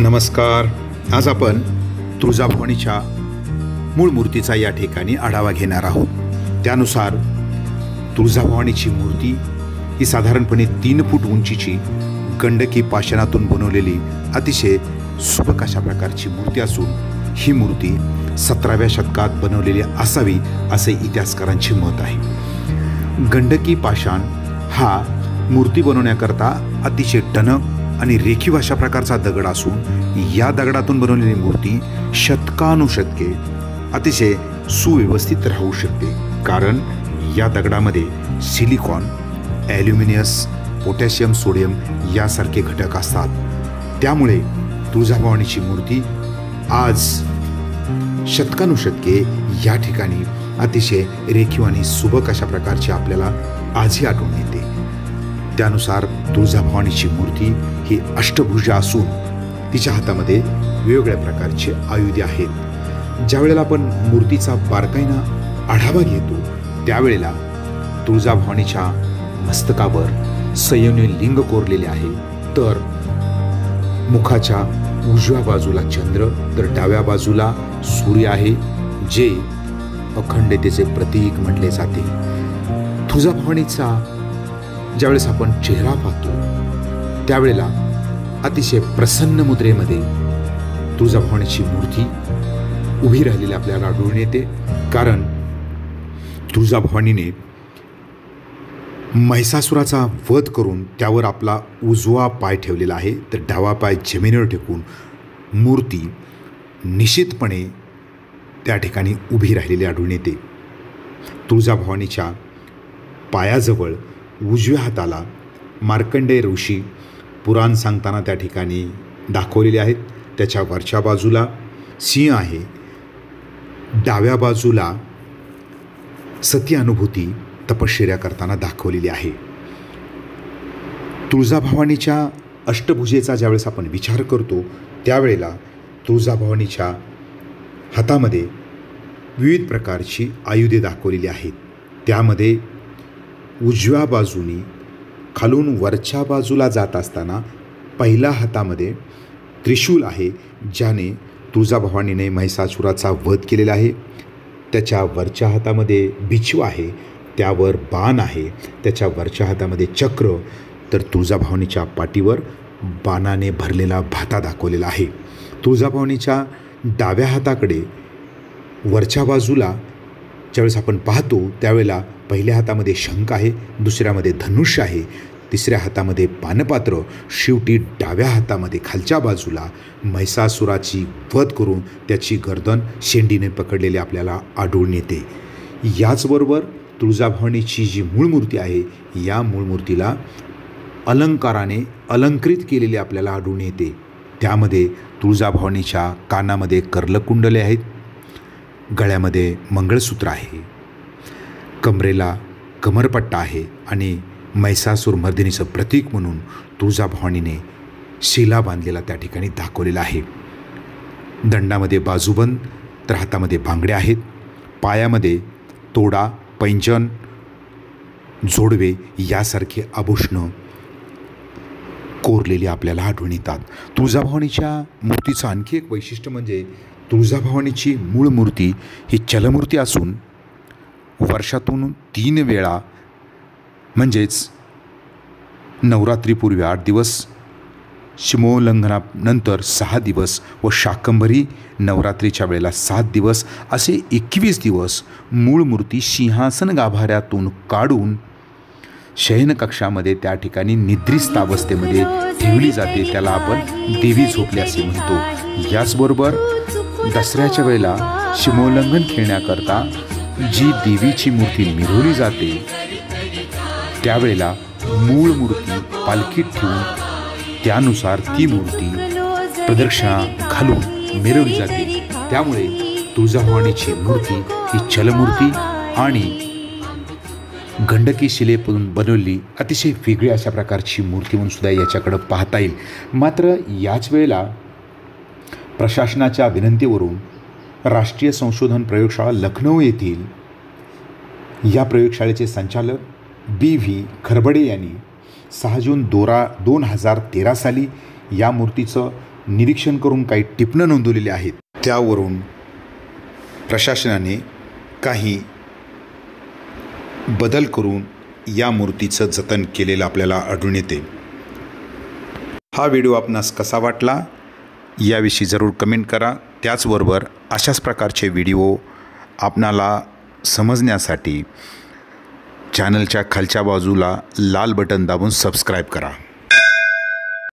नमस्कार. आज आपण तुळजाभवानीच्या मूळ मूर्तीचा या ठिकाणी आढावा घेणार आहोत. त्यानुसार तुळजाभवानीची मूर्ती ही साधारणपणे तीन फूट उंचीची गंडकी पाषाणातून बनवलेली अतिशय सुबक अशा प्रकारची मूर्ती असून ही मूर्ती सतराव्या शतकात बनवलेली असावी असे इतिहासकारांचे मत आहे. गंडकी पाषाण हा मूर्ती बनवण्याकरता अतिशय टणक आणि रेखीव अशा प्रकारचा दगड असून या दगडातून बनवलेली मूर्ती शतकानुशतके अतिशय सुव्यवस्थित राहू शकते. कारण या दगडामध्ये सिलिकॉन ॲल्युमिनियस पोटॅशियम सोडियम यासारखे घटक असतात. त्यामुळे तुळजाभवानीची मूर्ती आज शतकानुशतके या ठिकाणी अतिशय रेखीव आणि सुबक अशा प्रकारची आपल्याला आजही आढळून येते. त्यानुसार तुळजाभवानीची मूर्ती ही अष्टभुजा असून तिच्या हातामध्ये वेगवेगळ्या प्रकारचे आयुधे आहेत. ज्यावेळेला आपण मूर्तीचा बारकाईनं आढावा घेतो त्यावेळेला तुळजाभवानीच्या मस्तकावर संयमने लिंग कोरलेले आहे. तर मुखाच्या उजव्या बाजूला चंद्र तर डाव्या बाजूला सूर्य आहे जे अखंडतेचे प्रतीक म्हटले जाते. तुळजाभवानीचा ज्यावेळेस आपण चेहरा पाहतो त्यावेळेला अतिशय प्रसन्न मुद्रेमध्ये तुळजाभवानीची मूर्ती उभी राहिलेली आपल्याला आढळून येते. कारण तुळजाभवानीने महिषासुराचा वध करून त्यावर आपला उजवा पाय ठेवलेला आहे. तर डावा पाय जमिनीवर टेकून मूर्ती निश्चितपणे त्या ठिकाणी उभी राहिलेली आढळून येते. तुळजाभवानीच्या पायाजवळ उजव्या हाताला मार्कंडेय ऋषी पुराण सांगताना त्या ठिकाणी दाखवलेले आहेत. त्याच्या वरच्या बाजूला सिंह आहे. डाव्या बाजूला सती अनुभूती तपश्चर्या करताना दाखवलेली आहे. तुळजाभवानीच्या अष्टभुजेचा ज्यावेळेस आपण विचार करतो त्यावेळेला तुळजाभवानीच्या हातामध्ये विविध प्रकारची आयुधे दाखवलेली आहेत. त्यामध्ये उजव्या बाजूनी खालून वरच्या बाजूला जात असताना पहिल्या हातामध्ये त्रिशूल आहे ज्याने तुळजाभवानीने महिषासुराचा वध केलेला आहे. त्याच्या वरच्या हातामध्ये बिछू आहे त्यावर बाण आहे त्याच्या वरच्या हातामध्ये चक्र तर तुळजाभवानीच्या पाठीवर बाणाने भरलेला भाता दाखवलेला आहे. तुळजाभवानीच्या डाव्या हाताकडे वरच्या बाजूला ज्यावेळेस आपण पाहतो त्यावेळेला पहिल्या हातामध्ये शंख आहे दुसऱ्यामध्ये धनुष्य आहे तिसऱ्या हातामध्ये पानपात्र शेवटी डाव्या हातामध्ये खालच्या बाजूला म्हैसासुराची वध करून त्याची गर्दन शेंडीने पकडलेले आपल्याला आढळून येते. याचबरोबर तुळजाभवानीची जी मूळ मूर्ती आहे या मूळ मूर्तीला अलंकाराने अलंकृत केलेली आपल्याला आढळून येते. त्यामध्ये तुळजाभवानीच्या कानामध्ये कर्लकुंडले आहेत गळ्यामध्ये मंगळसूत्र आहे. कमरेला कमरपट्टा आहे आणि मैसासूर मर्दिनीचं प्रतीक म्हणून तुळजाभवानीने शिला बांधलेला त्या ठिकाणी दाखवलेला आहे. दंडामध्ये बाजूबंद तर हातामध्ये भांगड्या आहेत. पायामध्ये तोडा पैंजन जोडवे यासारखे आभूषणं कोरलेली आपल्याला आढळून येतात. तुळजाभवानीच्या मूर्तीचं आणखी एक वैशिष्ट्य म्हणजे तुळजाभवानीची मूळ मूर्ती ही चलमूर्ती असून वर्षातून तीन वेळा म्हणजेच नवरात्रीपूर्वी आठ दिवस शिमोल्लंघनानंतर सहा दिवस व शाकंभरी नवरात्रीच्या वेळेला सात दिवस असे एकवीस दिवस मूळ मूर्ती सिंहासन गाभाऱ्यातून काढून शयनकक्षामध्ये त्या ठिकाणी निद्रिस्त अवस्थेमध्ये ठेवली जाते. त्याला आपण देवी झोपली असे म्हणतो. याचबरोबर दसऱ्याच्या वेळेला शिमोल्लंघन खेळण्याकरता जी देवीची मूर्ती मिरवली जाते त्यावेळेला मूळ मूर्ती पालखीत ठेवून त्यानुसार ती मूर्ती प्रदक्षिणा घालून मिरवली जाते. त्यामुळे तुळजाभवानीची मूर्ती ही चलमूर्ती आणि गंडकी शिलेपासून बनवली अतिशय वेगळी अशा प्रकारची मूर्ती म्हणून सुद्धा याच्याकडं पाहता येईल. मात्र याच वेळेला प्रशासनाच्या विनंतीवरून राष्ट्रीय संशोधन प्रयोगशाळा लखनौ येथील या प्रयोगशाळेचे संचालक बी व्ही खरबडे यांनी सहा जून दोरा दोन हजार तेरा साली या मूर्तीचं निरीक्षण करून काही टिपणं नोंदवलेली आहेत. त्यावरून प्रशासनाने काही बदल करून या मूर्तीचं जतन केलेलं आपल्याला आढळून येते. हा व्हिडिओ आपणास कसा वाटला? याविषयी जरूर कमेंट करा. त्याचबरोबर अशाच प्रकारचे व्हिडिओ आपणाला समजण्यासाठी चॅनलच्या खालच्या बाजूला लाल बटन दाबून सबस्क्राईब करा.